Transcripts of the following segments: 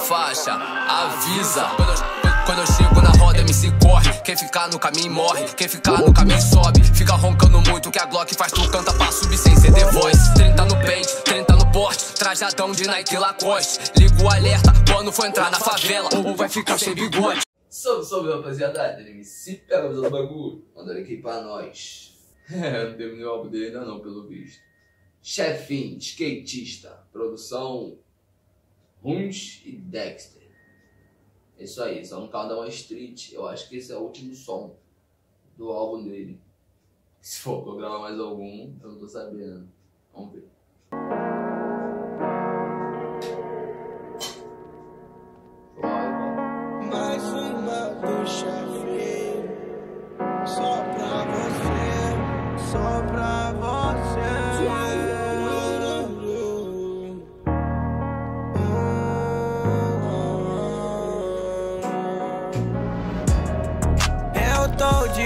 faixa, avisa. Quando eu, chego na roda, MC corre. Quem ficar no caminho morre, quem ficar no caminho sobe. Fica roncando muito que a Glock faz tu canta pra subir sem ser Voice. 30 no peito, 30 no porte, trajadão de Nike Lacoste. Liga o alerta quando for entrar na favela, ou vai ficar sem bigode. Salve, salve rapaziada, MC pega a do bagulho, mandando aqui pra nós. É, não terminei o álbum dele ainda não, pelo visto. Chefinho, skatista, produção Runs e Dexter. É isso aí, só no Countdown Street. Eu acho que esse é o último som do álbum dele. Se for gravar mais algum, eu não tô sabendo. Vamos ver. Mais uma do chefe,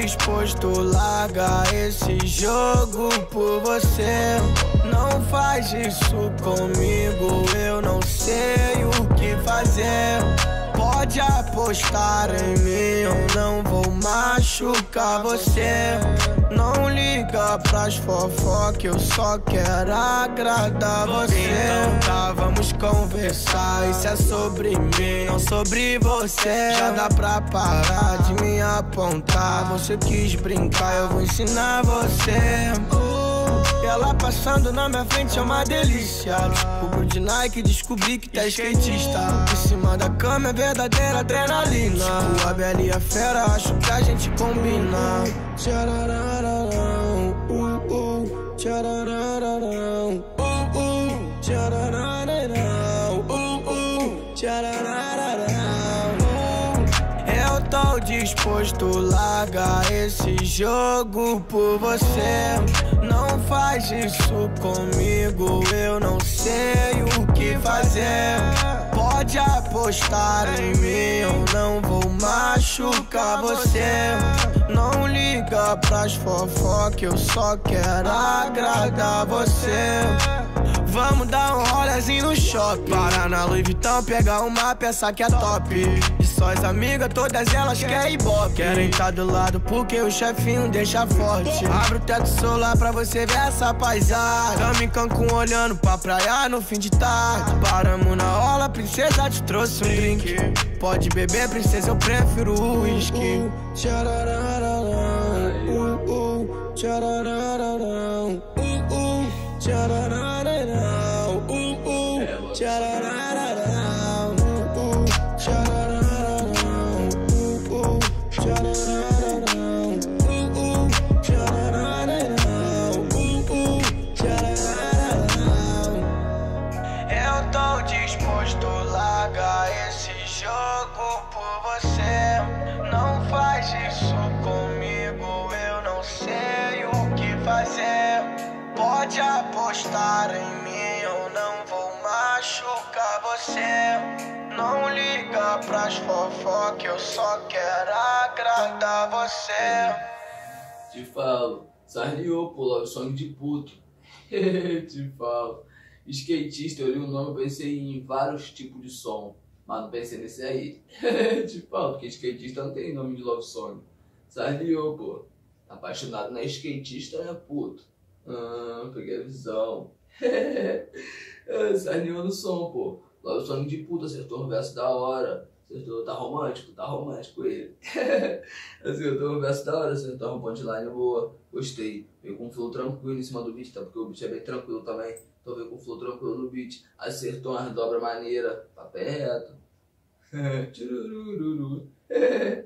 disposto a largar esse jogo por você. Não faz isso comigo, eu não sei Pode apostar em mim, eu não vou machucar você. Não liga pras fofocas, eu só quero agradar você. Então tá, vamos conversar. Isso é sobre mim, não sobre você. Já dá pra parar de me apontar. Você quis brincar, eu vou ensinar você. Ela passando na minha frente é uma delícia. Descubro de Nike, descobri que tá skatista. Em cima da cama é verdadeira adrenalina. Tipo, a Bela e a Fera, acho que a gente combina. Disposto a largar esse jogo por você. Não faz isso comigo, eu não sei o que fazer. Pode apostar em mim, eu não vou machucar você. Não liga pras fofocas, eu só quero agradar você. Vamos dar um rolezinho no shopping. Parar na Louis Vuitton, pegar uma peça que é top. Só as amigas, todas elas querem ibope. Querem tá do lado porque o chefinho deixa forte. Abre o teto solar pra você ver essa paisagem. Tamo em Cancún olhando pra praia no fim de tarde. Paramos na orla, princesa te trouxe um drink. Pode beber, princesa, eu prefiro o uh, uh, tchararararão, uh, uh, tchararararão, uh, uh, tchararararão, Pode apostar em mim, eu não vou machucar você. Não liga pras fofocas, eu só quero agradar você. Te falo, Sarniou, pô, love song de puto. Te falo. Skatista, eu li o nome, eu pensei em vários tipos de som. Mas não pensei nesse aí. Te falo, porque skatista não tem nome de love song. Pô. Apaixonado é skatista, é puto. Ah, peguei a visão. Sarniou no som, pô. Love song de puto, acertou um verso da hora. Acertou, tá romântico? Tá romântico ele. acertou um verso da hora, acertou uma punchline boa. Gostei. Veio com um flow tranquilo em cima do beat, tá? Porque o beat é bem tranquilo também. Então veio com um flow tranquilo no beat. Acertou uma dobra maneira. Papel reto. Tchurururu. É,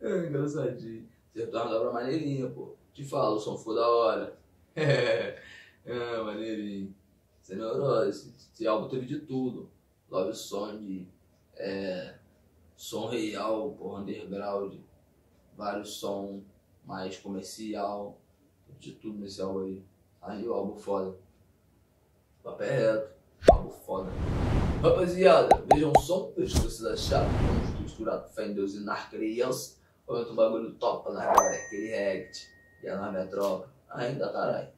engraçadinho. Acertou uma dobra maneirinha, pô. Te falo, o som foi da hora. É, maneirinho. Sem neurose. Esse álbum teve de tudo. Love Song, é, som real, porra, underground, vários som mais comercial, de tudo nesse álbum aí. Aí o álbum foda. Papel reto, álbum foda. Rapaziada, vejam o som, o que vocês acharam. Vamos misturar fé em Deus e nas crianças. Comenta um bagulho top na galera, aquele react. E a nave é tropa. Ainda, caralho.